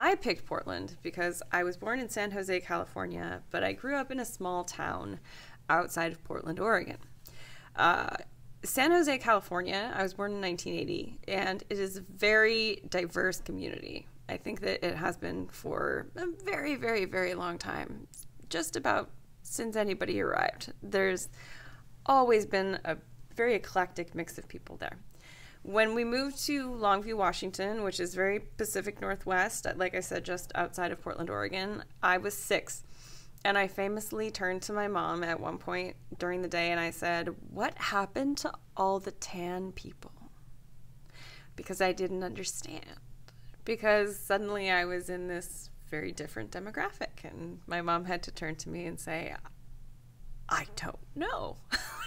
I picked Portland because I was born in San Jose, California, but I grew up in a small town outside of Portland, Oregon. Uh, San Jose, California, I was born in 1980, and it is a very diverse community. I think that it has been for a very, very, very long time, just about since anybody arrived. There's always been a very eclectic mix of people there. When we moved to Longview, Washington, which is very Pacific Northwest, like I said, just outside of Portland, Oregon, I was six. And I famously turned to my mom at one point during the day and I said, What happened to all the tan people? Because I didn't understand. Because suddenly I was in this very different demographic. And my mom had to turn to me and say, I don't know.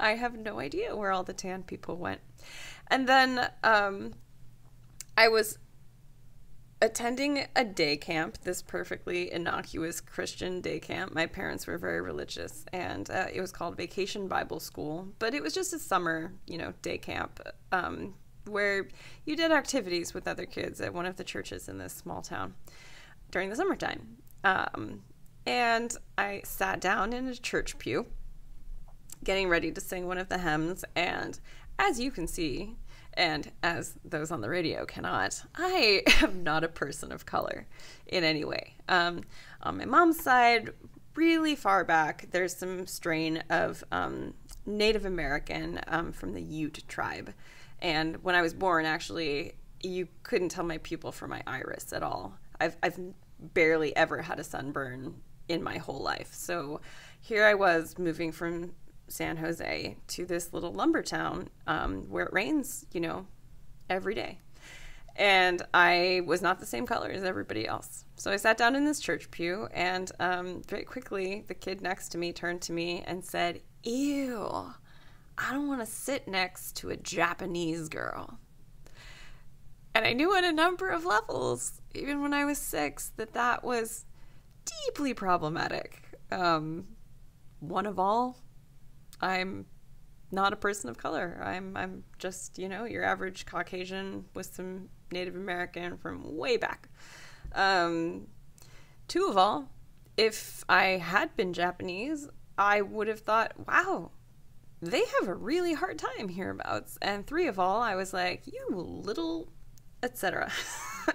I have no idea where all the tan people went. And then um, I was attending a day camp, this perfectly innocuous Christian day camp. My parents were very religious, and uh, it was called Vacation Bible School. But it was just a summer, you know, day camp um, where you did activities with other kids at one of the churches in this small town during the summertime. Um, and I sat down in a church pew, getting ready to sing one of the hymns. And as you can see, and as those on the radio cannot, I am not a person of color in any way. Um, on my mom's side, really far back, there's some strain of um, Native American um, from the Ute tribe. And when I was born, actually, you couldn't tell my pupil from my iris at all. I've, I've barely ever had a sunburn in my whole life. So here I was moving from San Jose to this little lumber town um, where it rains, you know, every day. And I was not the same color as everybody else. So I sat down in this church pew, and um, very quickly, the kid next to me turned to me and said, Ew, I don't want to sit next to a Japanese girl. And I knew on a number of levels, even when I was six, that that was deeply problematic. Um, one of all, I'm not a person of color. I'm I'm just you know your average Caucasian with some Native American from way back. Um, two of all, if I had been Japanese, I would have thought, wow, they have a really hard time hereabouts. And three of all, I was like, you little, etc.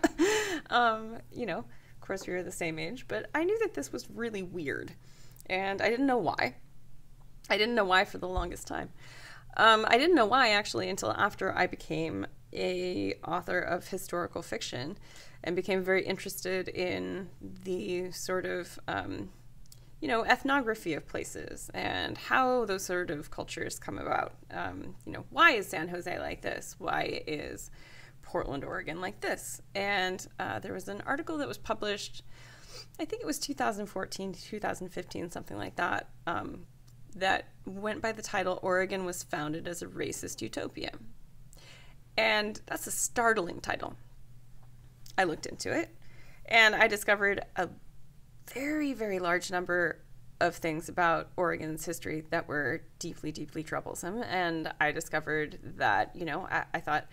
um, you know, of course we were the same age, but I knew that this was really weird, and I didn't know why. I didn't know why for the longest time. Um, I didn't know why actually until after I became a author of historical fiction and became very interested in the sort of um, you know ethnography of places and how those sort of cultures come about. Um, you know, why is San Jose like this? Why is Portland, Oregon like this? And uh, there was an article that was published. I think it was 2014 2015, something like that, um, that went by the title Oregon was founded as a racist utopia. And that's a startling title. I looked into it and I discovered a very, very large number of things about Oregon's history that were deeply, deeply troublesome. And I discovered that, you know, I, I thought,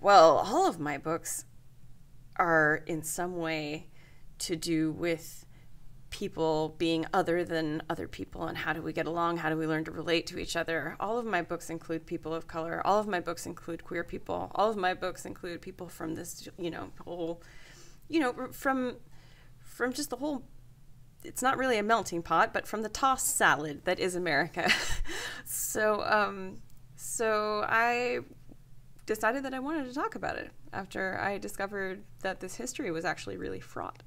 well, all of my books are in some way to do with people being other than other people and how do we get along? How do we learn to relate to each other? All of my books include people of color. All of my books include queer people. All of my books include people from this you know whole you know from from just the whole it's not really a melting pot but from the tossed salad that is america. So um so i decided that i wanted to talk about it after i discovered that this history was actually really fraught